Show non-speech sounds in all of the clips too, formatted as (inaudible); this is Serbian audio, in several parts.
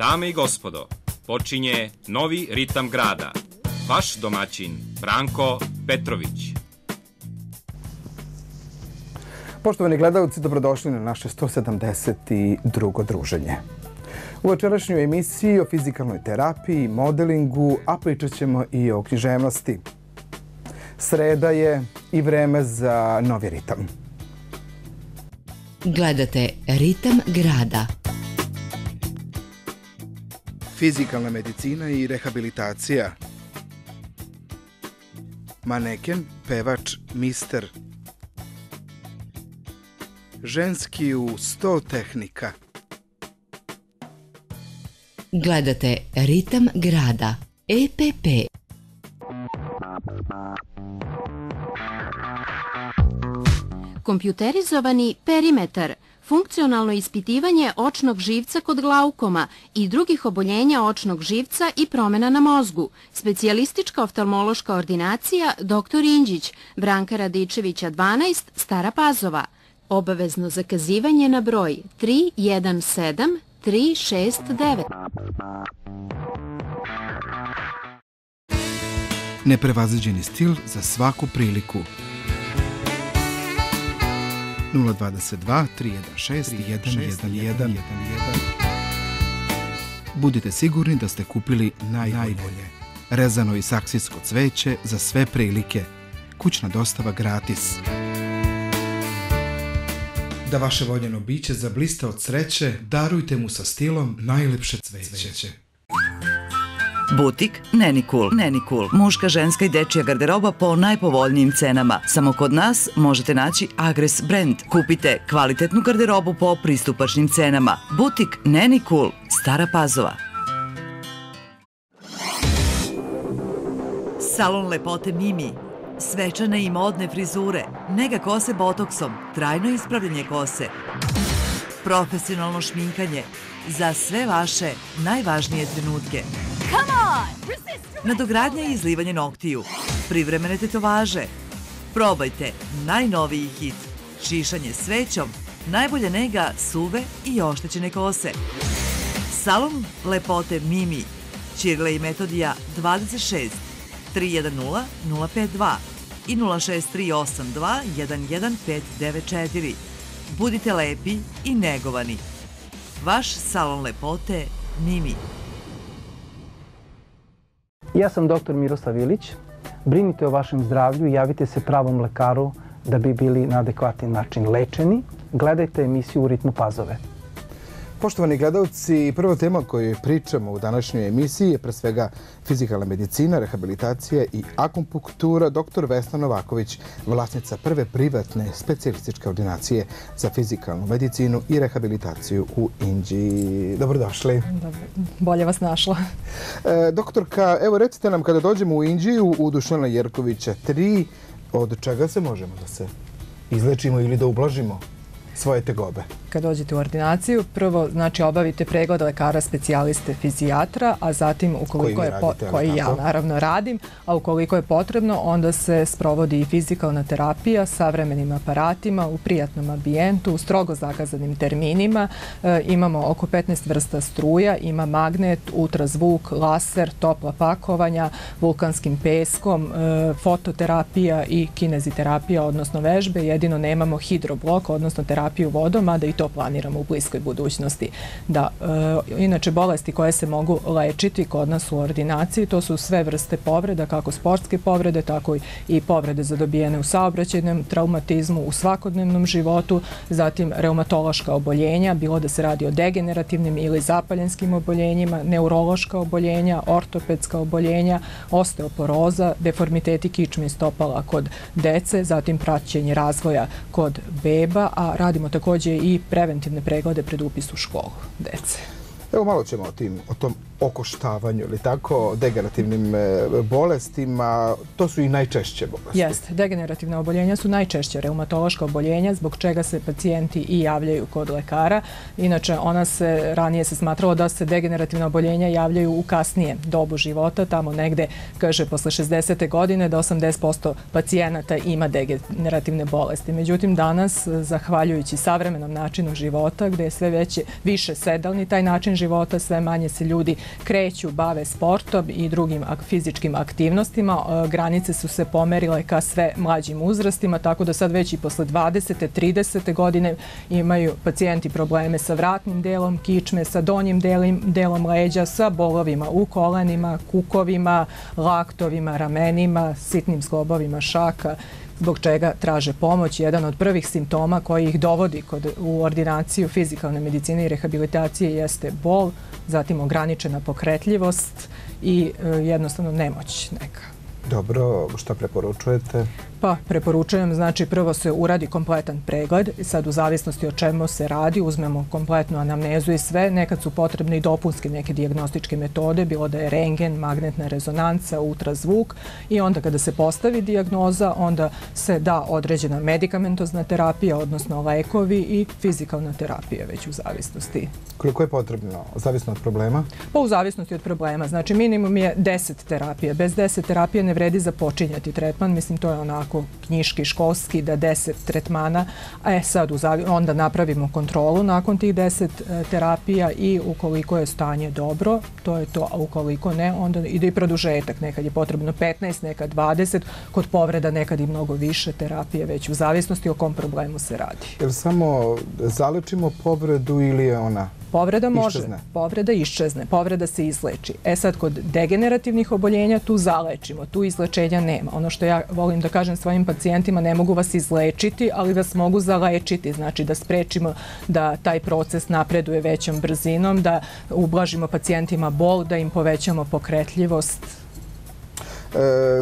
Dame i gospodo, počinje novi ritam grada. Vaš domaćin Branko Petrović. Poštovani gledalci, dobrodošli na naše 172. druženje. U večerašnjoj emisiji o fizikalnoj terapiji, modelingu, a pričat ćemo i o književnosti. Sreda je i vreme za novi ritam. Gledate Ritam grada. Fizikalna medicina i rehabilitacija. Maneken, pevač, mister. Ženski u 100 tehnika. Gledate Ritam grada. E EPP. Kompjuterizovani perimetar, funkcionalno ispitivanje očnog živca kod glaukoma i drugih oboljenja očnog živca i promena na mozgu, specijalistička oftalmološka ordinacija dr. Inđić, Branka Radičevića 12, Stara Pazova. Obavezno zakazivanje na broj 317 369. Neprevaziđeni stil za svaku priliku. 022 316 1111 Budite sigurni da ste kupili najbolje. Rezano i saksijsko cveće za sve prilike. Kućna dostava gratis. Da vaše voljeno biće zablista od sreće, darujte mu sa stilom najlepše cveće. Butik Nenikul. Nenikul. Muška, ženska i dečija garderoba po najpovoljnijim cenama. Samo kod nas možete naći Agres brand. Kupite kvalitetnu garderobu po pristupačnim cenama. Butik Nenikul. Stara Pazova. Salon lepote Mimi. Svečane i modne frizure. Nega kose botoksom. Trajno ispravljanje kose. Profesionalno šminkanje. Za sve vaše najvažnije trenutke. Nadogradnja i izlivanje noktiju. Privremene tetovaže. Probajte najnoviji hit. Šišanje svećom. Najbolja nega suve i oštećene kose. Salon lepote Mimi. Ćirle i Metodija 26 310 052 i 06382 11594. Budite lepi i negovani. Vaš salon lepote Mimi. Ja sam dr. Miroslav Ilić. Brinite o vašem zdravlju i javite se pravom lekaru da bi bili na adekvatni način lečeni. Gledajte emisiju u ritmu pazove. Poštovani gledalci, prva tema o kojoj pričamo u današnjoj emisiji je pre svega fizikalna medicina, rehabilitacija i akupunktura. Dr. Vesna Novaković, vlasnica prve privatne specijalističke ordinacije za fizikalnu medicinu i rehabilitaciju u Inđiji. Dobrodošli. Dobro, bolje vas našla. E, doktorka, evo recite nam kada dođemo u Inđiju u Dušana Jerkovića 3, od čega se možemo da se izlečimo ili da ublažimo svoje tegobe? Kad dođete u ordinaciju, prvo znači obavite pregled lekara specijaliste fizijatra, a zatim ukoliko je po- koji ja tako? naravno radim, a ukoliko je potrebno, onda se sprovodi i fizikalna terapija savremenim aparatima u prijatnom ambijentu, u strogo zakazanim terminima. E, imamo oko 15 vrsta struja, ima magnet, ultrazvuk, laser, topla pakovanja, vulkanskim peskom, e, fototerapija i kineziterapija, odnosno vežbe. Jedino nemamo hidroblok, odnosno terapiju vodom, a da i to planiramo u bliskoj budućnosti. Da, e, inače, bolesti koje se mogu lečiti kod nas u ordinaciji, to su sve vrste povreda, kako sportske povrede, tako i povrede zadobijene u saobraćajnom traumatizmu, u svakodnevnom životu, zatim reumatološka oboljenja, bilo da se radi o degenerativnim ili zapaljenskim oboljenjima, neurološka oboljenja, ortopedska oboljenja, osteoporoza, deformiteti kičme i stopala kod dece, zatim praćenje razvoja kod beba, a radimo takođe i preventivne preglede pred upis u školu dece. Evo malo ćemo o, tim, o tom okoštavanju ili tako, degenerativnim e, bolestima, to su i najčešće bolesti. Jeste, degenerativna oboljenja su najčešće reumatološka oboljenja zbog čega se pacijenti i javljaju kod lekara. Inače, ona se, ranije se smatralo da se degenerativna oboljenja javljaju u kasnije dobu života, tamo negde, kaže, posle 60. godine da 80% pacijenata ima degenerativne bolesti. Međutim, danas, zahvaljujući savremenom načinu života, gde je sve veće, više sedalni taj način života, sve manje se ljudi kreću, bave sportom i drugim fizičkim aktivnostima. E, granice su se pomerile ka sve mlađim uzrastima, tako da sad već i posle 20. 30. godine imaju pacijenti probleme sa vratnim delom kičme, sa donjim delim, delom leđa, sa bolovima u kolenima, kukovima, laktovima, ramenima, sitnim zglobovima šaka zbog čega traže pomoć. Jedan od prvih simptoma koji ih dovodi kod, u ordinaciju fizikalne medicine i rehabilitacije jeste bol, zatim ograničena pokretljivost i e, jednostavno nemoć neka. Dobro, šta preporučujete? Pa, preporučujem, znači prvo se uradi kompletan pregled, sad u zavisnosti o čemu se radi, uzmemo kompletnu anamnezu i sve, nekad su potrebne i dopunske neke diagnostičke metode, bilo da je rengen, magnetna rezonanca, ultrazvuk i onda kada se postavi diagnoza, onda se da određena medikamentozna terapija, odnosno lekovi i fizikalna terapija već u zavisnosti. Koliko je potrebno, zavisno od problema? Pa u zavisnosti od problema, znači minimum je 10 terapije, bez 10 terapije ne vredi započinjati tretman, mislim to je onako onako knjiški, školski, da deset tretmana, a e sad onda napravimo kontrolu nakon tih deset e, terapija i ukoliko je stanje dobro, to je to, a ukoliko ne, onda ide i produžetak, nekad je potrebno 15, nekad 20, kod povreda nekad i mnogo više terapije, već u zavisnosti o kom problemu se radi. Jer samo zalečimo povredu ili je ona Povreda može, iščezne. povreda iščezne, povreda se izleči. E sad, kod degenerativnih oboljenja tu zalečimo, tu izlečenja nema. Ono što ja volim da kažem svojim pacijentima, ne mogu vas izlečiti, ali vas mogu zalečiti, znači da sprečimo da taj proces napreduje većom brzinom, da ublažimo pacijentima bol, da im povećamo pokretljivost,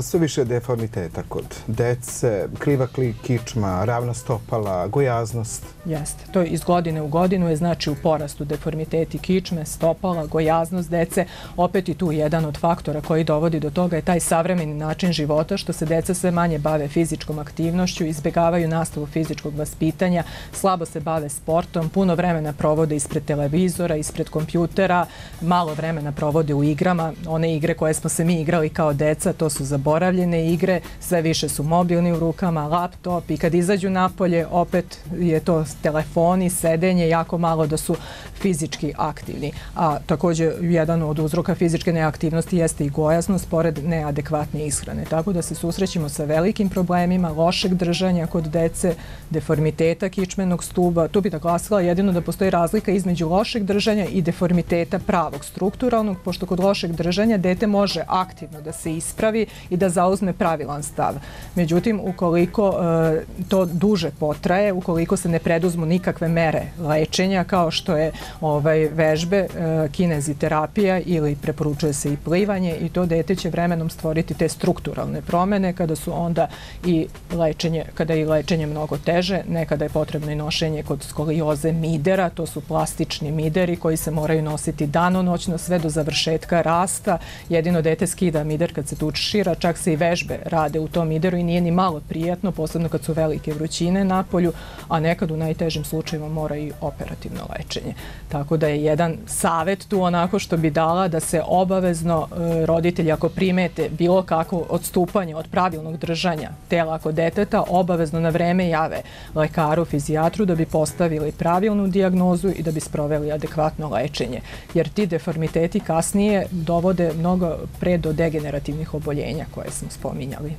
sve više deformiteta kod dece, kriva kičma, ravna stopala, gojaznost. Jeste. To iz godine u godinu je znači u porastu deformiteti kičme, stopala, gojaznost dece. Opet i tu jedan od faktora koji dovodi do toga je taj savremeni način života što se deca sve manje bave fizičkom aktivnošću, izbegavaju nastavu fizičkog vaspitanja, slabo se bave sportom, puno vremena provode ispred televizora, ispred kompjutera, malo vremena provode u igrama. One igre koje smo se mi igrali kao deca, to su zaboravljene igre, sve više su mobilni u rukama, laptop i kad izađu napolje opet je to telefoni, sedenje, jako malo da su fizički aktivni. A takođe jedan od uzroka fizičke neaktivnosti jeste i gojasnost pored neadekvatne ishrane. Tako da se susrećemo sa velikim problemima lošeg držanja kod dece, deformiteta kičmenog stuba. Tu bi naglasila jedino da postoji razlika između lošeg držanja i deformiteta pravog strukturalnog, pošto kod lošeg držanja dete može aktivno da se ispravi i da zauzme pravilan stav. Međutim, ukoliko e, to duže potraje, ukoliko se ne preduzmu nikakve mere lečenja kao što je ovaj, vežbe, e, kineziterapija ili preporučuje se i plivanje i to dete će vremenom stvoriti te strukturalne promene kada su onda i lečenje, kada je lečenje mnogo teže, nekada je potrebno i nošenje kod skolioze midera, to su plastični mideri koji se moraju nositi danonoćno sve do završetka rasta. Jedino dete skida mider kad se tučšira, čak se i vežbe rade u tom mideru i nije ni malo prijatno, posebno kad su velike vrućine na polju, a nekad u najtežim slučajima mora i operativno lečenje. Tako da je jedan savet tu onako što bi dala da se obavezno e, roditelji ako primete bilo kako odstupanje od pravilnog držanja tela kod deteta, obavezno na vreme jave lekaru, fizijatru da bi postavili pravilnu diagnozu i da bi sproveli adekvatno lečenje. Jer ti deformiteti kasnije dovode mnogo pre do degenerativnih oboljenja koje smo spominjali.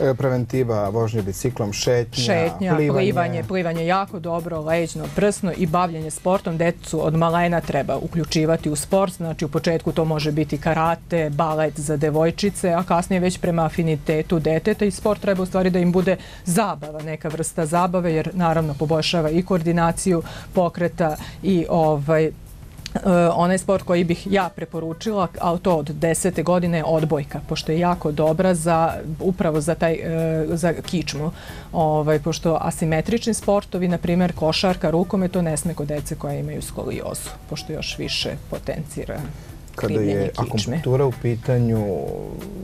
E, preventiva vožnje biciklom, šetnja, šetnja plivanje. plivanje. Plivanje jako dobro, leđno, prsno i bavljanje sportom. Decu od malena treba uključivati u sport, znači u početku to može biti karate, balet za devojčice, a kasnije već prema afinitetu deteta i sport treba u stvari da im bude zabava, neka vrsta zabave, jer naravno poboljšava i koordinaciju pokreta i ovaj onaj sport koji bih ja preporučila, ali to od desete godine je odbojka, pošto je jako dobra za, upravo za, taj, uh, za kičmu. Ovaj, pošto asimetrični sportovi, na primjer košarka, rukome, to ne sme kod dece koja imaju skoliozu, pošto još više potencira kada je akupunktura u pitanju,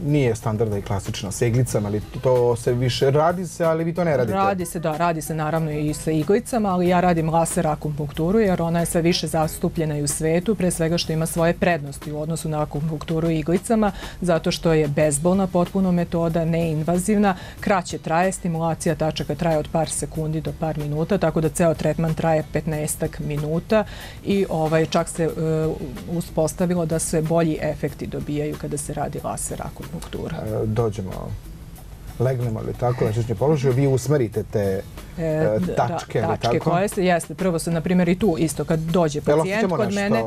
nije standardna i klasična sa iglicama, ali to se više radi se, ali vi to ne radite. Radi se, da, radi se naravno i sa iglicama, ali ja radim laser akupunkturu jer ona je sve više zastupljena i u svetu, pre svega što ima svoje prednosti u odnosu na akupunkturu i iglicama, zato što je bezbolna potpuno metoda, neinvazivna, kraće traje, stimulacija tačaka traje od par sekundi do par minuta, tako da ceo tretman traje 15 minuta i ovaj, čak se uh, uspostavilo da se bolji efekti dobijaju kada se radi laser akupunktura. E, Dođemo, legnemo li tako, na češće položaju, vi usmerite te e, tačke, da, ali tačke tako? koje se, jeste, prvo se, na primjer, i tu isto, kad dođe pacijent kod nešto? mene,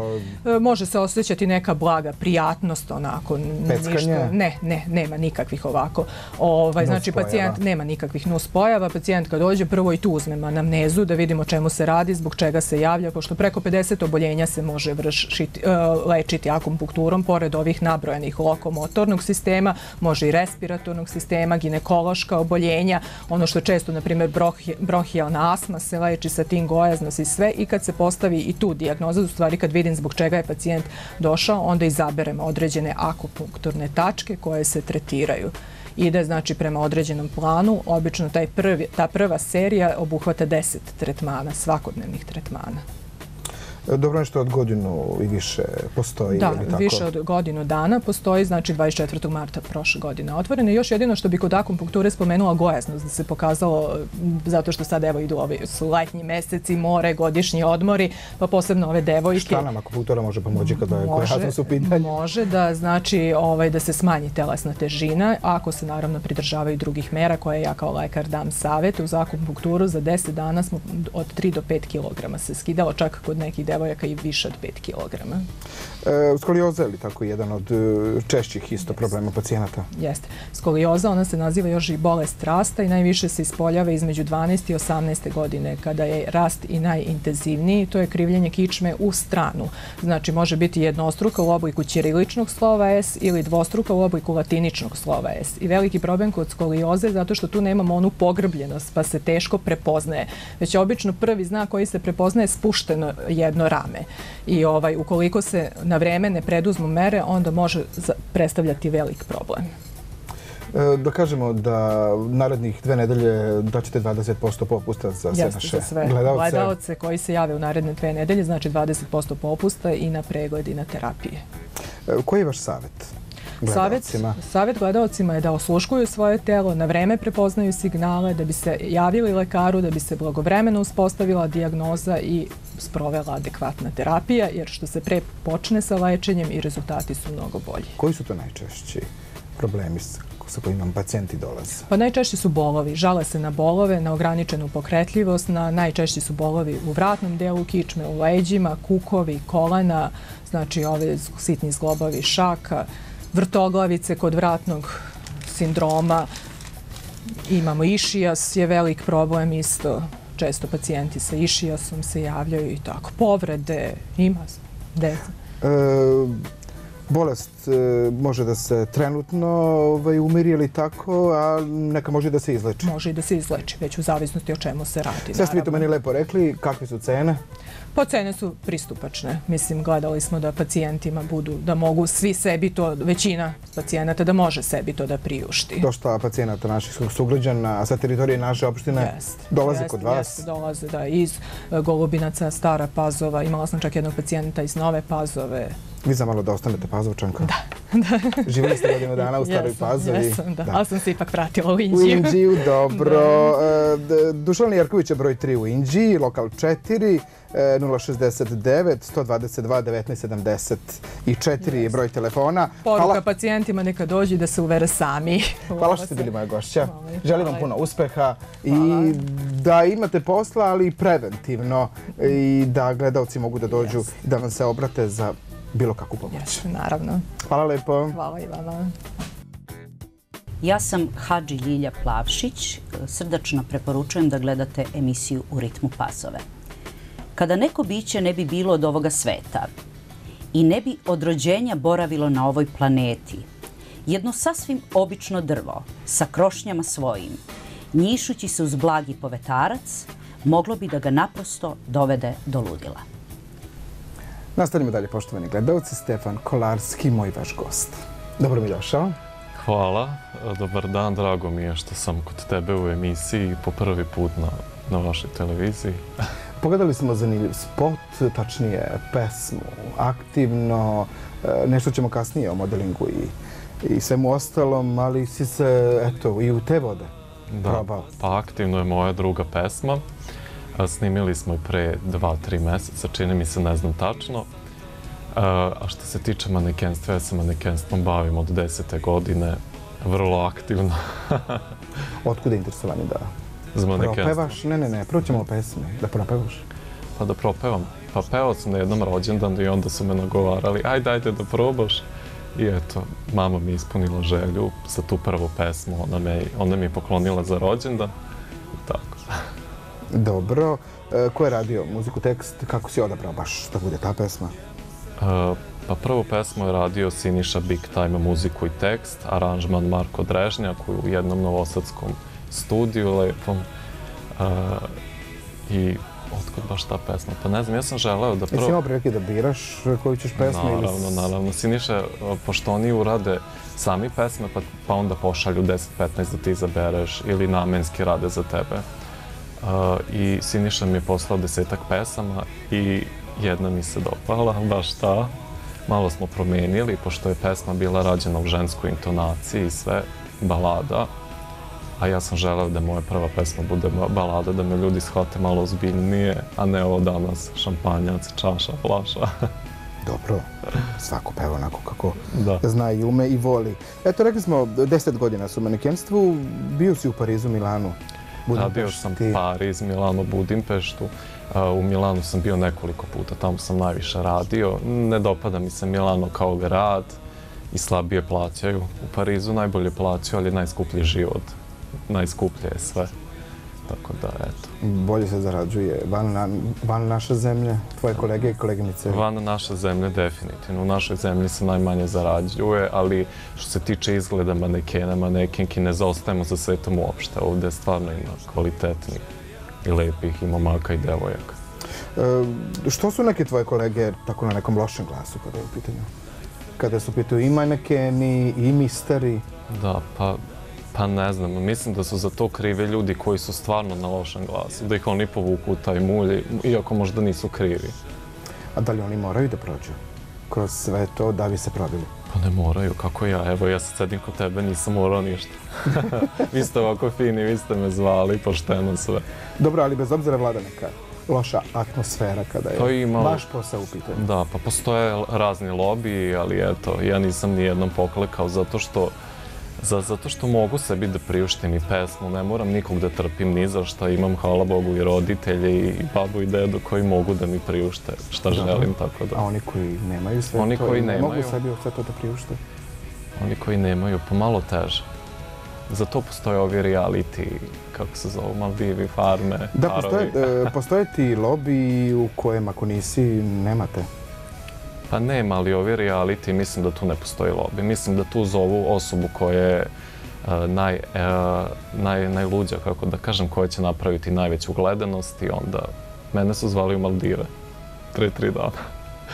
e, može se osjećati neka blaga prijatnost, onako, Peckanje? ništa, ne, ne, nema nikakvih ovako. Ovaj, znači, pacijent nema nikakvih nuspojava, pacijent kad dođe, prvo i tu uzmemo anamnezu da vidimo čemu se radi, zbog čega se javlja, pošto preko 50 oboljenja se može vršiti, e, lečiti akupunkturom, pored ovih nabrojenih lokomotornog sistema, može i respiratornog sistema, ginekološka oboljenja, ono što često, na primjer, bronhi- bronhijalna astma se leči sa tim gojaznost i sve i kad se postavi i tu dijagnoza, u stvari kad vidim zbog čega je pacijent došao, onda izaberemo određene akupunkturne tačke koje se tretiraju ide znači prema određenom planu. Obično taj prvi, ta prva serija obuhvata 10 tretmana, svakodnevnih tretmana. Dobro je što od godinu i više postoji, Da, tako? više od godinu dana postoji, znači 24. marta prošle godine otvorene. Još jedino što bi kod akupunkture spomenula gojaznost, da se pokazalo, zato što sad evo idu ovi su letnji meseci, more, godišnji odmori, pa posebno ove devojke. Šta nam akupunktura može pomoći kada je gojaznost u pitanju? Može da znači ovaj da se smanji telesna težina ako se naravno pridržavaju drugih mera koje ja kao lekar dam savjet uz akupunkturu za 10 dana smo od 3 do 5 kg se skidalo čak kod nekih devojaka i više od 5 kg. E, skolioza je li tako jedan od e, češćih isto problema pacijenata? Jeste. Skolioza, ona se naziva još i bolest rasta i najviše se ispoljava između 12. i 18. godine, kada je rast i najintenzivniji. To je krivljenje kičme u stranu. Znači, može biti jednostruka u obliku ćiriličnog slova S ili dvostruka u obliku latiničnog slova S. I veliki problem kod skolioze je zato što tu nemamo onu pogrbljenost, pa se teško prepoznaje. Već je obično prvi znak koji se prepoznaje spušteno jedno rame. I ovaj, ukoliko se na vreme ne preduzmu mere, onda može predstavljati velik problem. E, da kažemo da narednih dve nedelje daćete 20% popusta za sve naše za sve gledalce. gledalce koji se jave u naredne dve nedelje, znači 20% popusta i na pregled i na terapije. E, koji je vaš Savet, gledalcima? savet gledalcima je da osluškuju svoje telo, na vreme prepoznaju signale, da bi se javili lekaru, da bi se blagovremeno uspostavila dijagnoza i sprovela adekvatna terapija, jer što se pre počne sa lečenjem i rezultati su mnogo bolji. Koji su to najčešći problemi sa kojima pacijenti dolaze? Pa najčešće su bolovi. Žale se na bolove, na ograničenu pokretljivost, na najčešći su bolovi u vratnom delu kičme, u leđima, kukovi, kolena, znači ove sitni zglobovi šaka, vrtoglavice kod vratnog sindroma. Imamo išijas, je velik problem isto. Često pacijenti sa išijasom se javljaju i tako. Povrede, ima deca. E, bolest e, može da se trenutno ovaj, umiri ili tako, a neka može da se izleči. Može i da se izleči, već u zavisnosti o čemu se radi. Sve ste vi to meni lepo rekli, kakve su cene? Pa cene su pristupačne. Mislim, gledali smo da pacijentima budu, da mogu svi sebi to, većina pacijenata da može sebi to da priušti. Dosta pacijenata naših su- sugrađana sa teritorije naše opštine Jeste, dolaze jeste, kod vas. Jeste, dolaze, da, iz Golubinaca, Stara Pazova. Imala sam čak jednog pacijenta iz Nove Pazove. Vi za malo da ostanete Pazovčanka. Da. (laughs) Živjeli ste godinu dana u Staroj Jesam, Pazovi. Jesam, da. Ali sam se ipak vratila u U Indiju. Indiju, dobro. (laughs) E, D- Dušan Jerković je broj 3 u Indiji, lokal 4, e, 069 122 19 74 je broj telefona. Poruka Hvala, pacijentima neka dođu da se uvere sami. hvala što ste bili moja gošća. Hvala. Želim vam puno uspeha i da imate posla, ali i preventivno i da gledalci mogu da dođu i da vam se obrate za bilo kakvu pomoć. Jeste, naravno. Hvala lepo. Hvala i vama. Ja sam Hadži Ljilja Plavšić. Srdačno preporučujem da gledate emisiju U ritmu pasove. Kada neko biće ne bi bilo od ovoga sveta i ne bi od rođenja boravilo na ovoj planeti, jedno sasvim obično drvo sa krošnjama svojim, njišući se uz blagi povetarac, moglo bi da ga naprosto dovede do ludila. Nastavljamo dalje, poštovani gledalci. Stefan Kolarski, moj vaš gost. Dobro mi došao. Hvala, dobar dan, drago mi je što sam kod tebe u emisiji po prvi put na, na vašoj televiziji. (laughs) Pogledali smo zanimljiv spot, tačnije pesmu, aktivno, e, nešto ćemo kasnije o modelingu i, i svemu ostalom, ali si se, eto, i u te vode da, probao. Pa aktivno je moja druga pesma. Snimili smo pre dva, tri meseca, čini mi se, ne znam tačno. A što se tiče manekenstva, ja se manekenstvom bavim od desete godine, vrlo aktivno. (laughs) Otkuda je interesovanje da Za manekenstvo? propevaš? Ne, ne, ne, prvo ćemo o pesmi, da propevaš. Pa da propevam. Pa pevao sam na jednom rođendanu i onda su me nagovarali, ajde, ajde da probaš. I eto, mama mi je ispunila želju za tu prvu pesmu, ona, me, ona mi je poklonila za rođendan. I tako. Dobro. E, ko je radio muziku, tekst? Kako si odabrao baš da bude ta pesma? Uh, pa prvu pesmu je radio Siniša Big Time muziku i tekst, aranžman Marko Drežnjak u jednom novosadskom studiju lepom. Uh, I otkud baš ta pesma? Pa ne znam, ja sam želeo da prvo... Jesi imao prilike da biraš koju ćeš pesmu? Naravno, ili... naravno. Siniša, pošto oni urade sami pesme, pa, pa onda pošalju 10-15 da ti izabereš ili namenski rade za tebe. I Siniša mi je poslao desetak pesama i jedna mi se dopala, (laughs) baš ta. Malo smo promenili, pošto je pesma bila rađena u ženskoj intonaciji i sve, balada. A ja sam želeo da moja prva pesma bude balada, da me ljudi shvate malo ozbiljnije, a ne ovo danas šampanjac, čaša, flaša. (laughs) Dobro, svako peva onako kako Da. zna i ume i voli. Eto, rekli smo, deset godina su u manekenstvu, bio si u Parizu, Milanu, Radio Budimpešti. sam Pariz, Milano, Budimpeštu. A, U Milanu sam bio nekoliko puta, tamo sam najviše radio. Ne dopada mi se Milano kao grad i slabije plaćaju. U Parizu najbolje plaćaju, ali najskuplji život. Najskuplje je sve. Tako da, eto. Bolje se zarađuje van, na, van naše zemlje, tvoje kolege i koleginice. Van naše zemlje definitivno. U našoj zemlji se najmanje zarađuje, ali što se tiče izgleda manekena, manekenki, ne zaostajemo za svetom uopšte. Ovde stvarno ima kvalitetnih i lepih i momaka i devojaka. E, što su neke tvoje kolege tako na nekom lošem glasu kada je u pitanju? Kada su pitanju i manekeni, i misteri. Da, pa, pa ne znam, mislim da su za to krivi ljudi koji su stvarno na lošem glasu, da ih oni povuku u taj mulj, iako možda nisu krivi. A da li oni moraju da prođu kroz sve to da bi se probili? Pa ne moraju, kako ja, evo ja sad sedim kod tebe, nisam morao ništa. (laughs) vi ste ovako fini, vi ste me zvali, pošteno sve. Dobro, ali bez obzira vlada neka loša atmosfera kada je To je imalo- vaš posao u pitanju. Da, pa postoje razni lobiji, ali eto, ja nisam ni jednom poklekao zato što za, zato što mogu sebi da priuštim i pesmu, ne moram nikog da trpim ni za šta, imam, hvala Bogu, i roditelje i babu i dedu koji mogu da mi priušte šta želim, tako da. A oni koji nemaju sve Oni to, koji i ne mogu nemaju. sebi sve to da priušte. Oni koji nemaju, pomalo teže. Zato postoje ovi reality, kako se zovu, Maldivi, farme, Da, parovi. postoje, e, postoje ti lobiji u kojem ako nisi, nemate. Pa nema, ali ovi reality, mislim da tu ne postoji lobby. Mislim da tu zovu osobu koja je e, naj, e, naj, najluđa, kako da kažem, koja će napraviti najveću gledanost i onda mene su zvali u Maldive. Tre, tri dana.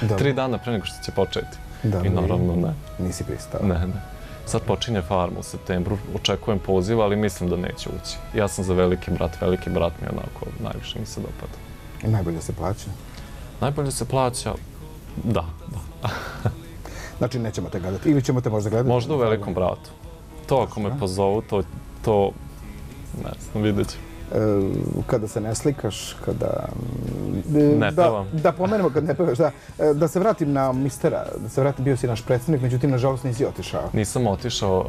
Dobro. Tri dana pre nego što će početi. Da, I naravno ne. Nisi pristao. Ne, ne. Sad počinje farma u septembru, očekujem poziv, ali mislim da neće ući. Ja sam za veliki brat, veliki brat mi onako najviše mi se dopada. I najbolje se plaća. Najbolje se plaća, da, da. (laughs) Znači, nećemo te gledati. Ili ćemo te možda gledati. Možda u velikom bratu. To ako me pozovu, to, to ne znam, vidjet ću. E, kada se ne slikaš, kada... mm, Ne da, pevam. Da pomenemo kad ne pevaš, da. E, Da se vratim na mistera, da se vratim, bio si naš predstavnik, međutim, nažalost, nisi otišao. Nisam otišao,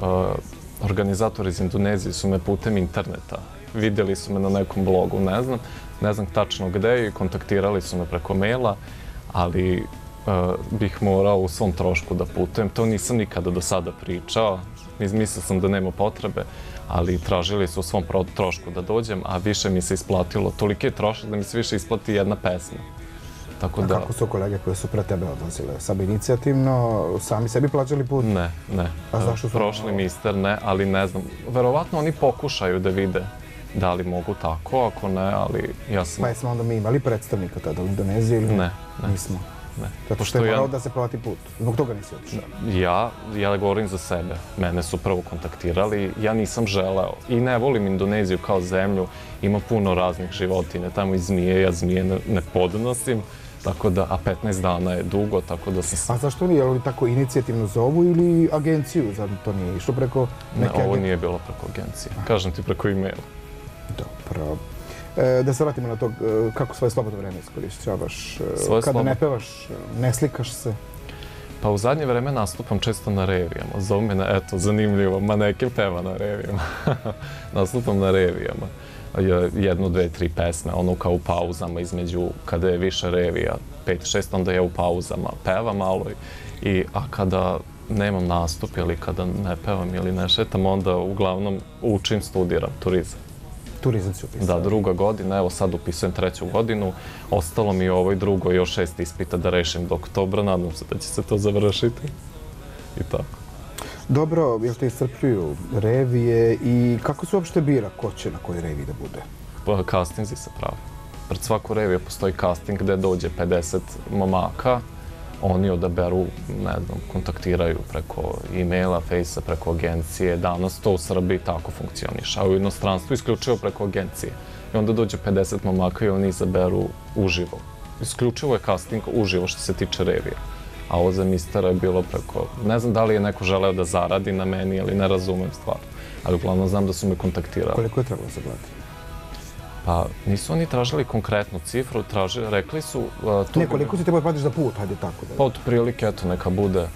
uh, organizatori iz Indonezije su me putem interneta. Vidjeli su me na nekom blogu, ne znam, ne znam tačno gde i kontaktirali su me preko maila, ali bih morao u svom trošku da putujem. To nisam nikada do sada pričao, mislio sam da nema potrebe, ali tražili su u svom trošku da dođem, a više mi se isplatilo. Toliki je trošak da mi se više isplati jedna pesma. Tako A da, kako su kolege koje su pre tebe odlazile? Samo inicijativno, sami sebi plaćali put? ne, ne. A zašto su- Prošli mister ne, ali ne znam. Verovatno oni pokušaju da vide da li mogu tako, ako ne, ali ja sam... Pa jesmo onda mi imali predstavnika tada u Indoneziji ili Ne, ne. Nismo. Ne. Zato što je morao da se plati put. Zbog toga nisi otišao. Ja, ja govorim za sebe. Mene su prvo kontaktirali, ja nisam želeo. I ne volim Indoneziju kao zemlju. Ima puno raznih životinja. Tamo i zmije, ja zmije ne, ne podnosim. Tako da, a 15 dana je dugo, tako da sam... A zašto nije? Je li tako inicijativno zovu ili agenciju? Zato to nije išlo preko neke Ne, ovo nije bilo preko agencije. Kažem ti preko e-maila. Dobro. E, da se vratimo na to e, kako svoje slobodno vreme iskorišćavaš. E, Svoje Kada ne slobodno- pevaš, ne slikaš se. Pa u zadnje vreme nastupam često na revijama. Zovu me na, eto, zanimljivo, maneken peva na revijama. (laughs) nastupam na revijama. Je- Jednu, dve, tri pesme, ono kao u pauzama između, kada je više revija, pet, šest, onda ja u pauzama pevam malo. I, a kada nemam nastup ili kada ne pevam ili ne šetam, onda uglavnom učim, studiram turizam. Turizam si upisao. Da, druga godina, evo sad upisujem treću godinu. Ostalo mi u ovoj drugoj još šest ispita da rešim do oktobra, nadam se da će se to završiti. I tako. Dobro, jel te iscrpljuju revije i kako se uopšte bira ko će na kojoj reviji da bude? Pa, Castingzi se prave. Pred svaku reviju postoji casting gde dođe 50 momaka, oni odaberu, ne znam, kontaktiraju preko e-maila, fejsa, preko agencije. Danas to u Srbiji tako funkcioniše, a u inostranstvu isključivo preko agencije. I onda dođe 50 momaka i oni izaberu uživo. Isključivo je casting uživo što se tiče revije. A ovo za mistera je bilo preko... Ne znam da li je neko želeo da zaradi na meni ili ne razumem stvar. Ali uglavnom znam da su me kontaktirali. Koliko je trebalo za plati? Pa nisu oni tražili konkretnu cifru, tražili, rekli su... Uh, to Ne, koliko si trebao platiš za put, hajde tako da. Pa otprilike, eto, neka bude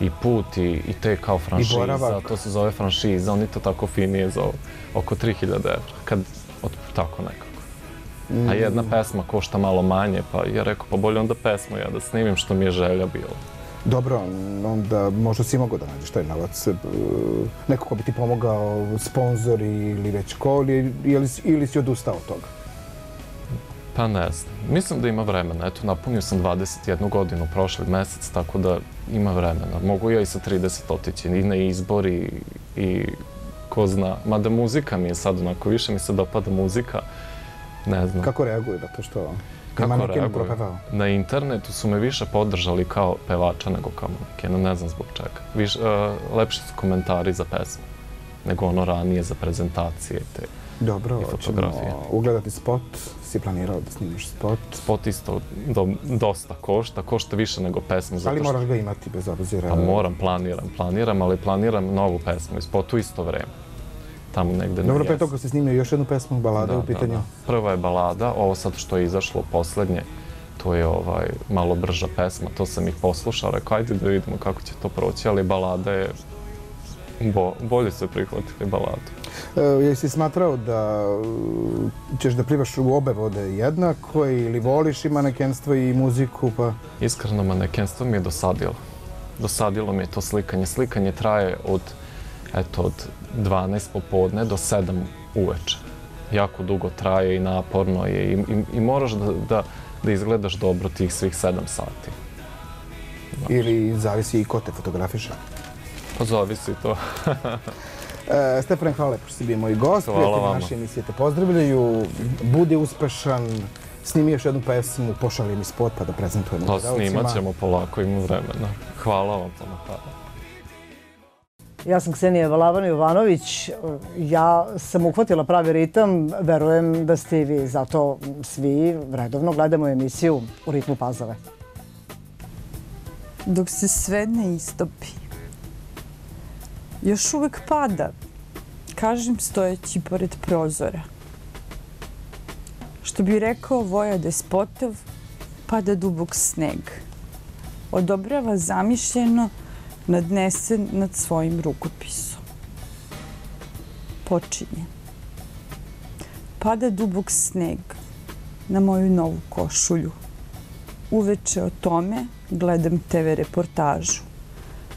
i put i, i te kao franšiza, to se zove franšiza, oni to tako finije zovu, oko 3000 evra, kad, od, tako nekako. Mm. A jedna pesma košta malo manje, pa ja rekao, pa bolje onda pesmu ja da snimim što mi je želja bila. Dobro, onda možda si mogao da nađeš taj novac. e, Neko ko bi ti pomogao, sponsor ili već ko, ili, ili, si- ili si odustao od toga? Pa ne znam. Mislim da ima vremena. Eto, napunio sam 21 godinu prošli mesec, tako da ima vremena. Mogu ja i sa 30 otići i na izbor i, i ko zna. Mada muzika mi je sad onako, više mi se dopada muzika. Ne znam. Kako reaguju na to što Kako maneken reaguju? propevao? Na internetu su me više podržali kao pevača nego kao manekena, ne znam zbog čega. Viš, uh, lepši su komentari za pesme nego ono ranije za prezentacije te Dobro, i fotografije. ugledati spot. Si planirao da snimaš spot. Spot isto do, dosta košta, košta više nego pesma. zato Ali moraš ga imati bez obzira. Pa moram, planiram, planiram, ali planiram novu pesmu i spotu isto vreme. Tamo negde na Dobro, pre toga si snimio još jednu pesmu, balada u pitanju. Prva je balada, ovo sad što je izašlo poslednje, to je ovaj, malo brža pesma, to sam ih poslušao, rekao ajde da vidimo kako će to proći, ali balada je, bo, bolje se prihvatili baladu. E, jesi smatrao da e, ćeš da plivaš u obe vode jednako ili voliš i manekenstvo i muziku, pa... Iskreno, manekenstvo mi je dosadilo. Dosadilo mi je to slikanje. Slikanje traje od, eto, od 12 popodne do 7 uveče. Jako dugo traje i naporno je i, i, i moraš da, da, da izgledaš dobro tih svih 7 sati. Ili zavisi i ko te fotografiše. Pa zavisi to. (laughs) E, Stefane, hvala lepo što si bio moj gost. Hvala Prijatelji vama. naše emisije te pozdravljaju. Budi uspešan. Snimi još jednu pesmu, pošalji mi spot pa da prezentujemo Pa gledalcima. snimat ćemo polako, ima vremena. Hvala vam puno. Hvala. Ja sam Ksenija Valavana Jovanović. Ja sam uhvatila pravi ritam, verujem da ste i vi. Zato svi redovno gledamo emisiju u ritmu pazove. dok se sve ne istopi. Još uvek pada, kažem stojeći pored prozora. Što bi rekao Voja Despotov, pada dubok sneg. Odobrava zamišljeno nadnesen nad svojim rukopisom. Počinje. Pada dubok sneg na moju novu košulju. Uveče o tome gledam TV reportažu.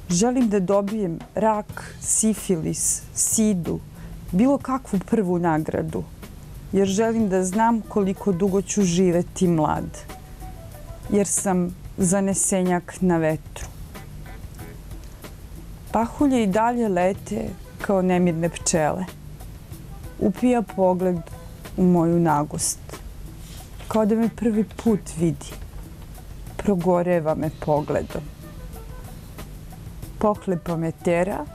Želim da dobijem rak, sifilis, sidu, bilo kakvu prvu nagradu, jer želim da znam koliko dugo ću živeti mlad, jer sam zanesenjak na vetru. Pahulje i dalje lete kao nemirne pčele. Upija pogled u moju nagost, kao da me prvi put vidi progoreva me pogledom. Pohlepa me tera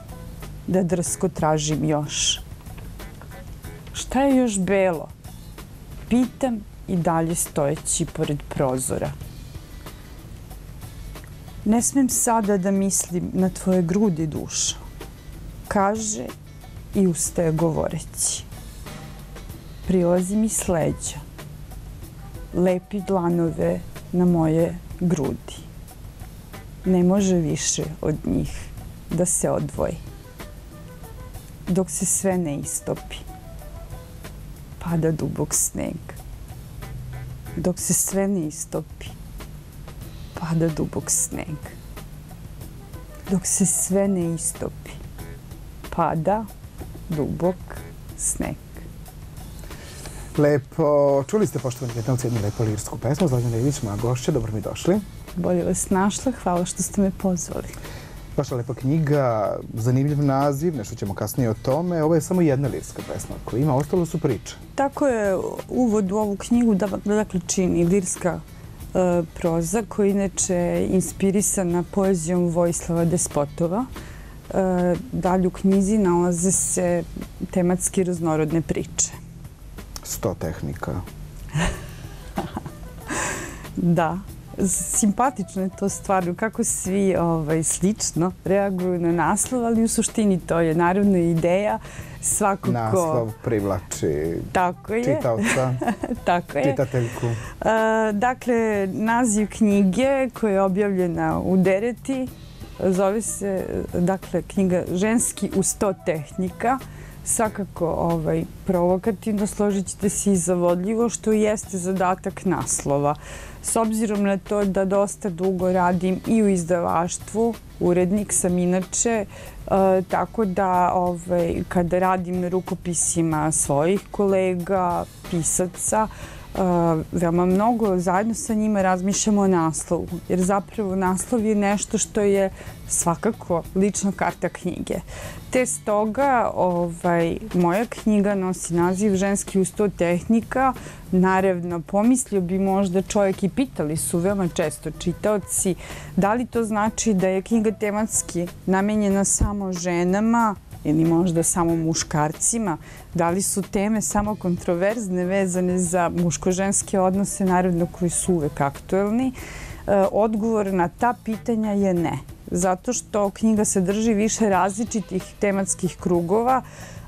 da drsko tražim još. Šta je još belo? Pitam i dalje stojeći pored prozora. Ne smem sada da mislim na tvoje grudi duša, kaže i ustaje govoreći. Prilazi mi s leđa, lepi dlanove na moje grudi. Ne može više od njih da se odvoji. Dok se sve ne istopi, pada dubok sneg. Dok se sve ne istopi, pada dubok sneg. Dok se sve ne istopi, pada dubok sneg. Lepo. Čuli ste, poštovani gledalci, jednu lepo lirsku pesmu. Zlađana Ilić, moja gošća, dobro mi došli. Bolje vas našla, hvala što ste me pozvali. Vaša lepa knjiga, zanimljiv naziv, nešto ćemo kasnije o tome. Ovo je samo jedna lirska pesma koja ima, ostalo su priče. Tako je uvod u ovu knjigu da, dakle čini lirska proza koja je inače inspirisana poezijom Vojislava Despotova. E, dalje u knjizi nalaze se tematski raznorodne priče. Sto tehnika. (laughs) Da, simpatično je to stvarno, kako svi ovaj, slično reaguju na naslov, ali u suštini to je naravno ideja svakog Naslov privlači Tako je. čitaoca, (laughs) Tako je. čitateljku. E, dakle, naziv knjige koja je objavljena u Dereti zove se, dakle, knjiga Ženski u sto tehnika. Svakako ovaj, provokativno, složit ćete se i zavodljivo, što jeste zadatak naslova. S obzirom na to da dosta dugo radim i u izdavaštvu, urednik sam inače, e, tako da ovaj, kada radim na rukopisima svojih kolega, pisaca, veoma mnogo zajedno sa njima razmišljamo o naslovu. Jer zapravo naslov je nešto što je svakako lična karta knjige. Te stoga ovaj, moja knjiga nosi naziv Ženski u sto tehnika. Naravno, pomislio bi možda čovjek i pitali su veoma često čitaoci da li to znači da je knjiga tematski namenjena samo ženama ili možda samo muškarcima, da li su teme samo kontroverzne vezane za muško-ženske odnose, naravno koji su uvek aktuelni. E, odgovor na ta pitanja je ne zato što knjiga sadrži više različitih tematskih krugova.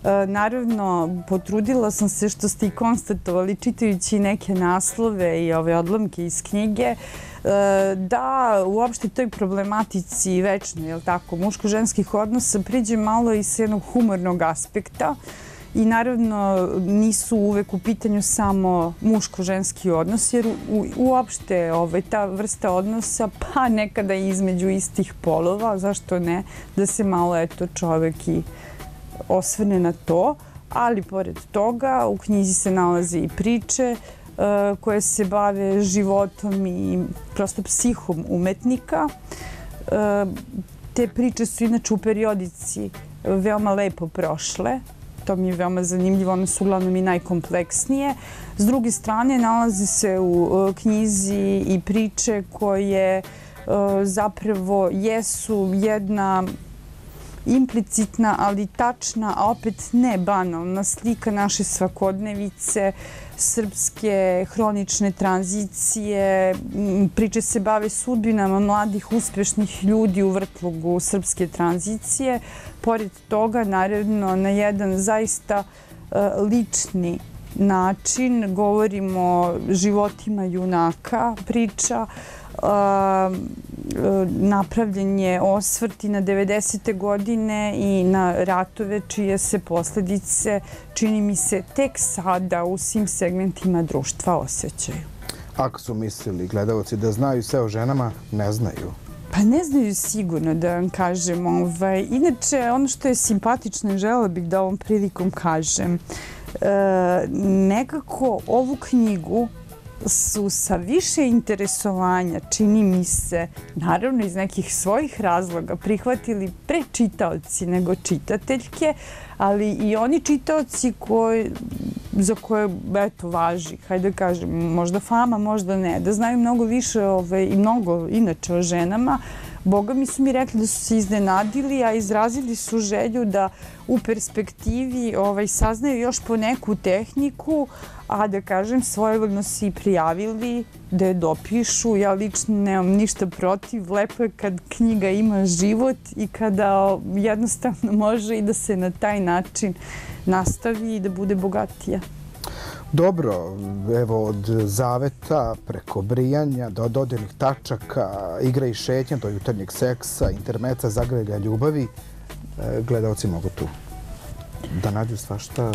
E, naravno, potrudila sam se što ste i konstatovali čitajući neke naslove i ove odlomke iz knjige, e, da uopšte toj problematici večno, je tako, muško-ženskih odnosa priđe malo i s jednog humornog aspekta i naravno nisu uvek u pitanju samo muško-ženski odnos, jer u, uopšte ovaj, ta vrsta odnosa, pa nekada i između istih polova, zašto ne, da se malo eto čovek i osvrne na to, ali pored toga u knjizi se nalaze i priče uh, koje se bave životom i prosto psihom umetnika. Uh, te priče su inače u periodici veoma lepo prošle to mi je veoma zanimljivo, one su uglavnom i najkompleksnije. S druge strane, nalazi se u knjizi i priče koje e, zapravo jesu jedna implicitna, ali tačna, a opet ne banalna slika naše svakodnevice, srpske hronične tranzicije. Priče se bave sudbinama mladih uspešnih ljudi u vrtlogu srpske tranzicije. Pored toga, naravno, na jedan zaista e, lični način govorimo o životima junaka priča, napravljen je osvrt i na 90. godine i na ratove čije se posledice, čini mi se, tek sada u svim segmentima društva osjećaju. Ako su mislili gledalci da znaju sve o ženama, ne znaju. Pa ne znaju sigurno da vam kažem. Ovaj. Inače, ono što je simpatično i žela bih da ovom prilikom kažem, e, nekako ovu knjigu su sa više interesovanja, čini mi se, naravno iz nekih svojih razloga, prihvatili pre čitaoci nego čitateljke, ali i oni čitaoci koji za koje, eto, važi, hajde da kažem, možda fama, možda ne, da znaju mnogo više ove, i mnogo inače o ženama, Boga mi su mi rekli da su se iznenadili, a izrazili su želju da u perspektivi ovaj, saznaju još po neku tehniku, a da kažem svojevoljno si prijavili da je dopišu. Ja lično nemam ništa protiv. Lepo je kad knjiga ima život i kada jednostavno može i da se na taj način nastavi i da bude bogatija. Dobro, evo od zaveta preko brijanja do dodirnih tačaka, igra i šetnja do jutarnjeg seksa, intermeca, zagrelja ljubavi, e, gledalci mogu tu da nađu svašta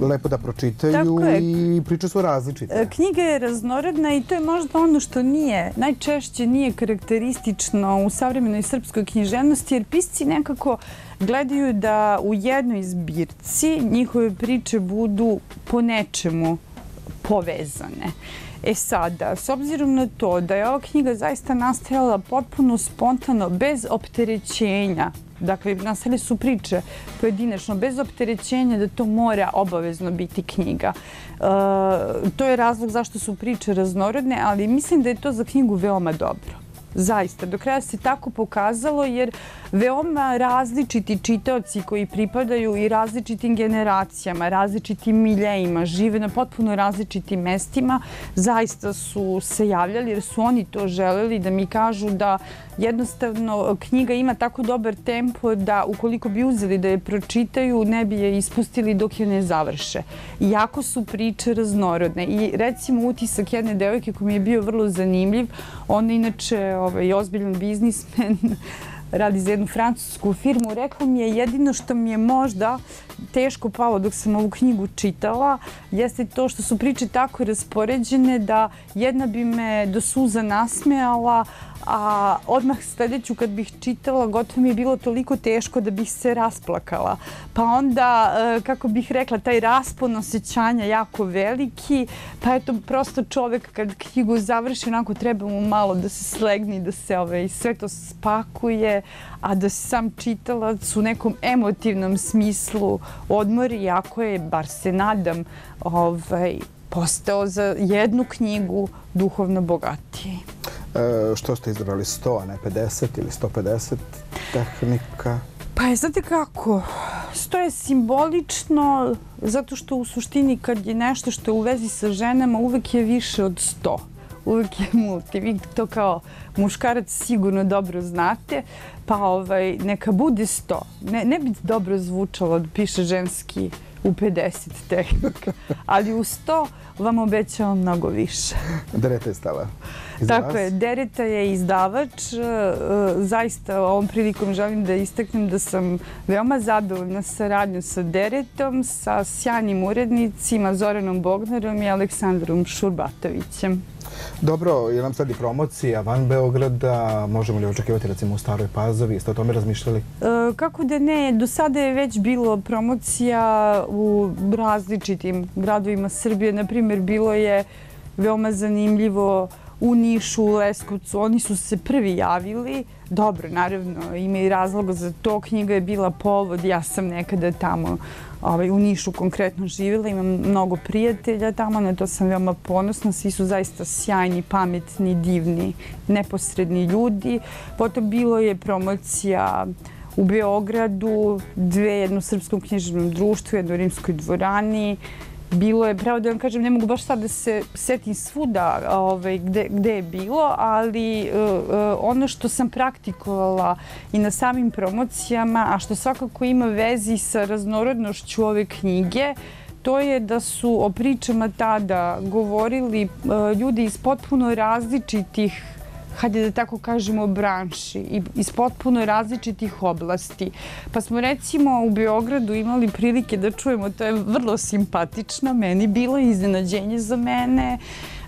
e, lepo da pročitaju i priče su različite. E, knjiga je raznorodna i to je možda ono što nije, najčešće nije karakteristično u savremenoj srpskoj književnosti, jer pisci nekako gledaju da u jednoj zbirci njihove priče budu po nečemu povezane. E sada, s obzirom na to da je ova knjiga zaista nastajala potpuno spontano, bez opterećenja, dakle, nastale su priče pojedinačno, bez opterećenja da to mora obavezno biti knjiga. E, to je razlog zašto su priče raznorodne, ali mislim da je to za knjigu veoma dobro. Zaista, do kraja se tako pokazalo jer veoma različiti čitaoci koji pripadaju i različitim generacijama, različitim miljejima, žive na potpuno različitim mestima, zaista su se javljali jer su oni to želeli da mi kažu da jednostavno knjiga ima tako dobar tempo da ukoliko bi uzeli da je pročitaju, ne bi je ispustili dok je ne završe. Iako su priče raznorodne. I recimo utisak jedne devojke koji mi je bio vrlo zanimljiv, ona inače ovaj, ozbiljan biznismen, radi za jednu francusku firmu. Rekla mi je jedino što mi je možda teško palo dok sam ovu knjigu čitala, jeste to što su priče tako raspoređene da jedna bi me do suza nasmejala, a odmah sledeću kad bih čitala gotovo mi je bilo toliko teško da bih se rasplakala. Pa onda, e, kako bih rekla, taj raspon osjećanja jako veliki, pa eto prosto čovek kad knjigu završi onako treba mu malo da se slegni, da se ovaj, sve to spakuje, a da sam čitalac u nekom emotivnom smislu odmori, jako je, bar se nadam, ovaj, postao za jednu knjigu duhovno bogatiji. E, što ste izbrali 100, a ne 50 ili 150 tehnika? Pa je, znate kako, 100 je simbolično zato što u suštini kad je nešto što je u vezi sa ženama uvek je više od 100 uvek je multi. Vi to kao muškarac sigurno dobro znate, pa ovaj, neka bude 100. Ne, ne bi dobro zvučalo da piše ženski u 50 tehnika, ali u 100 vam obećavam mnogo više. Dereta je stala Tako je, Dereta je izdavač. E, zaista ovom prilikom želim da istaknem da sam veoma zadovoljna saradnju sa Deretom, sa sjajnim urednicima Zoranom Bognarom i Aleksandrom Šurbatovićem. Dobro, je nam sad i promocija van Beograda, možemo li očekivati recimo u Staroj Pazovi, jeste o tome razmišljali? E, kako da ne, do sada je već bilo promocija u različitim gradovima Srbije. Naprimjer, bilo je veoma zanimljivo u Nišu, u Leskovcu. Oni su se prvi javili. Dobro, naravno, ima i razloga za to. Knjiga je bila povod, ja sam nekada tamo ovaj, u Nišu konkretno živjela, imam mnogo prijatelja tamo, na to sam veoma ponosna, svi su zaista sjajni, pametni, divni, neposredni ljudi. Potom bilo je promocija u Beogradu, dve, jedno srpskom književnom društvu, jedno rimskoj dvorani, bilo je, pravo da vam kažem, ne mogu baš sad da se setim svuda ovaj, gde, gde je bilo, ali uh, ono što sam praktikovala i na samim promocijama, a što svakako ima vezi sa raznorodnošću ove knjige, to je da su o pričama tada govorili uh, ljudi iz potpuno različitih hajde da tako kažemo, branši iz potpuno različitih oblasti. Pa smo recimo u Beogradu imali prilike da čujemo, to je vrlo simpatično, meni bilo iznenađenje za mene,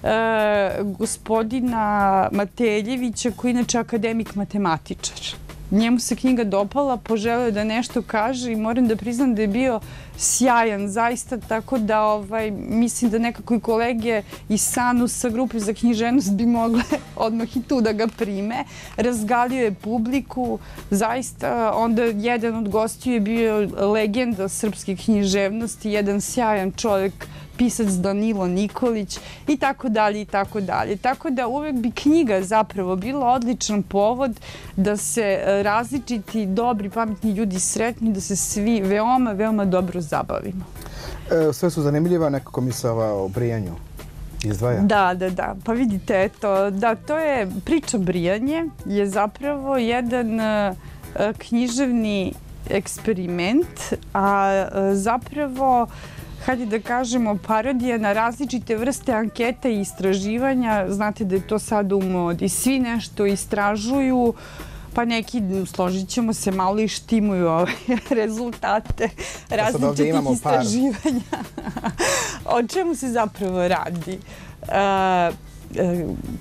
e, gospodina Mateljevića, koji je inače akademik matematičar. njemu se knjiga dopala, poželeo da nešto kaže i moram da priznam da je bio sjajan, zaista, tako da ovaj, mislim da nekako i kolege iz Sanusa grupe za književnost bi mogle (laughs) odmah i tu da ga prime. Razgalio je publiku, zaista, onda jedan od gostiju je bio legenda srpske književnosti, jedan sjajan čovjek pisac Danilo Nikolić i tako dalje i tako dalje. Tako da uvek bi knjiga zapravo bila odličan povod da se e, različiti, dobri, pametni ljudi sretni, da se svi veoma, veoma dobro zabavimo. E, sve su zanimljiva, nekako mi se ova o brijanju izdvaja. Da, da, da. Pa vidite, eto, da, to je priča brijanje, je zapravo jedan e, književni eksperiment, a zapravo hajde da kažemo, parodija na različite vrste anketa i istraživanja. Znate da je to sad u modi. Svi nešto istražuju, pa neki, složit ćemo se, malo i štimuju ove (laughs) rezultate pa različitih istraživanja. (laughs) o čemu se zapravo radi? Uh,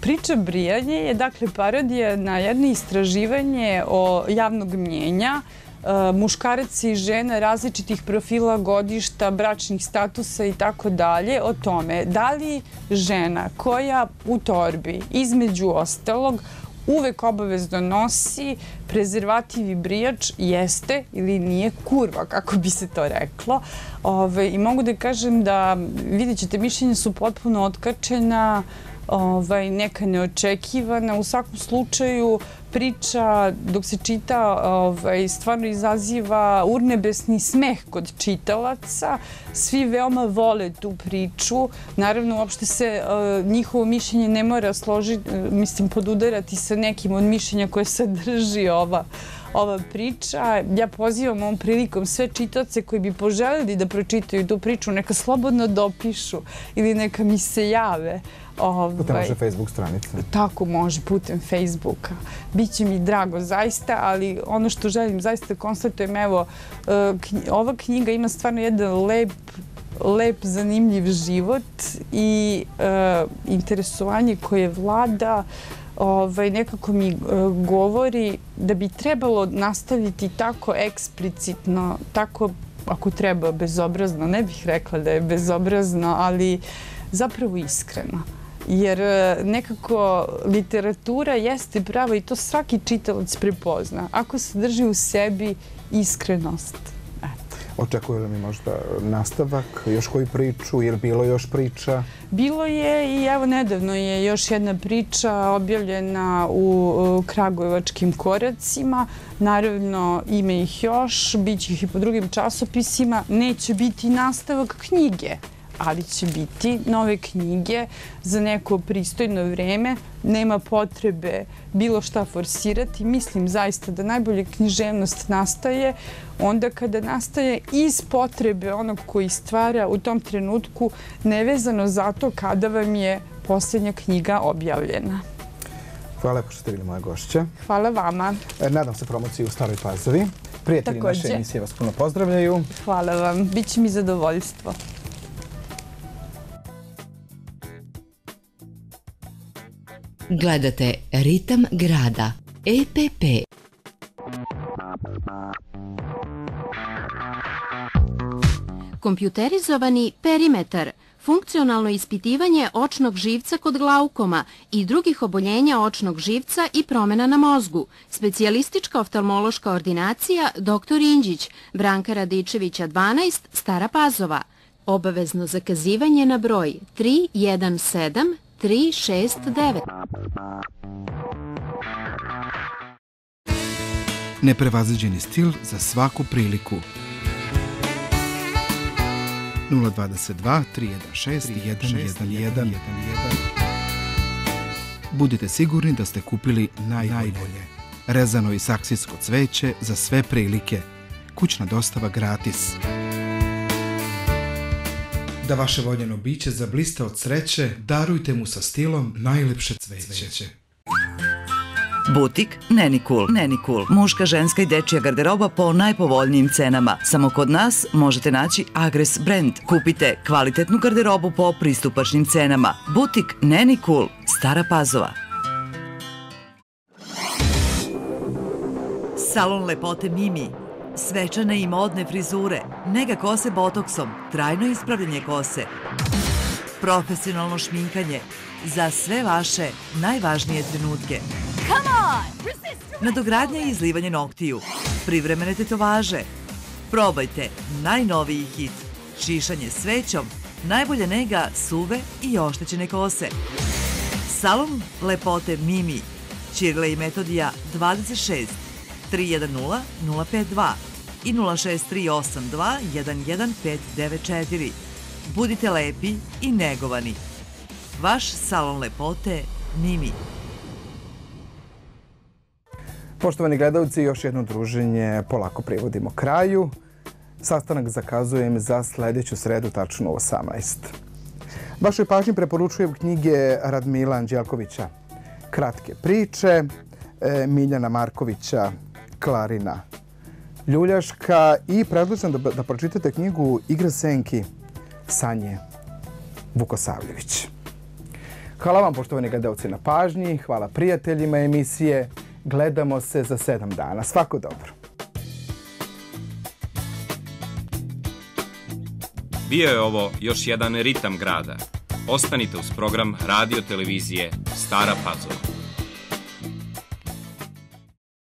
priča Brijanje je dakle parodija na jedno istraživanje o javnog mnjenja E, muškarac i žena različitih profila, godišta, bračnih statusa i tako dalje o tome da li žena koja u torbi između ostalog uvek obavezno nosi prezervativ i brijač jeste ili nije kurva, kako bi se to reklo. Ove, I mogu da kažem da, vidjet ćete, mišljenja su potpuno otkačena, ovaj, neka neočekivana. U svakom slučaju priča dok se čita ovaj, stvarno izaziva urnebesni smeh kod čitalaca. Svi veoma vole tu priču. Naravno, uopšte se uh, njihovo mišljenje ne mora složiti, mislim, podudarati sa nekim od mišljenja koje sadrži ova ova priča. Ja pozivam ovom prilikom sve čitaoce koji bi poželjeli da pročitaju tu priču, neka slobodno dopišu ili neka mi se jave. Ovaj, putem naše Facebook stranice. Tako može, putem Facebooka. Biće mi drago zaista, ali ono što želim zaista da konstatujem, evo, e, ova knjiga ima stvarno jedan lep lep, zanimljiv život i uh, interesovanje koje vlada ovaj, nekako mi uh, govori da bi trebalo nastaviti tako eksplicitno, tako ako treba bezobrazno, ne bih rekla da je bezobrazno, ali zapravo iskreno jer e, nekako literatura jeste prava i to svaki čitalac prepozna. Ako se drži u sebi iskrenost. Očekuje li mi možda nastavak, još koju priču, je li bilo još priča? Bilo je i evo nedavno je još jedna priča objavljena u Kragujevačkim koracima. Naravno, ime ih još, bit će ih i po drugim časopisima. Neće biti nastavak knjige ali će biti nove knjige za neko pristojno vreme. Nema potrebe bilo šta forsirati. Mislim zaista da najbolje književnost nastaje onda kada nastaje iz potrebe onog koji stvara u tom trenutku nevezano za to kada vam je posljednja knjiga objavljena. Hvala lepo što ste bili moja gošća. Hvala vama. E, nadam se promociji u Staroj Pazovi. Prijatelji naše emisije vas puno pozdravljaju. Hvala vam. Biće mi zadovoljstvo. Gledate Ritam grada. EPP. Kompjuterizovani perimetar funkcionalno ispitivanje očnog živca kod glaukoma i drugih oboljenja očnog živca i promena na mozgu. Specijalistička oftalmološka ordinacija dr. Inđić, Branka Radičevića 12, Stara Pazova. Obavezno zakazivanje na broj 317 369. Neprevaziđeni stil za svaku priliku. 022 316 111 Budite sigurni da ste kupili najbolje. Rezano i saksijsko cveće za sve prilike. Kućna dostava gratis da vaše voljeno biće zabliste od sreće, darujte mu sa stilom najlepše cveće. Butik Nenikul. Nenikul. Muška, ženska i dečija garderoba po najpovoljnijim cenama. Samo kod nas možete naći Agres brand. Kupite kvalitetnu garderobu po pristupačnim cenama. Butik Nenikul. Stara Pazova. Salon lepote Mimi. Svečane i modne frizure, nega kose botoksom, trajno ispravljanje kose. Profesionalno šminkanje za sve vaše najvažnije trenutke. Nadogradnja i izlivanje noktiju, privremene tetovaže. Probajte najnoviji hit, šišanje svećom, najbolja nega suve i oštećene kose. Salon lepote Mimi, Čirle i Metodija 26 310 052 i 06382 11594. Budite lepi i negovani. Vaš salon lepote Mimi. Poštovani gledalci, još jedno druženje polako privodimo kraju. Sastanak zakazujem za sledeću sredu, tačno u 18. Vašoj pažnji preporučujem knjige Radmila Anđelkovića Kratke priče, e, Miljana Markovića Klarina Ljuljaška i predlažem da, da pročitate knjigu Igra senki Sanje Vukosavljević. Hvala vam poštovani gledalci na pažnji, hvala prijateljima emisije. Gledamo se za sedam dana. Svako dobro. Bio je ovo još jedan ritam grada. Ostanite uz program radio televizije Stara Pazova.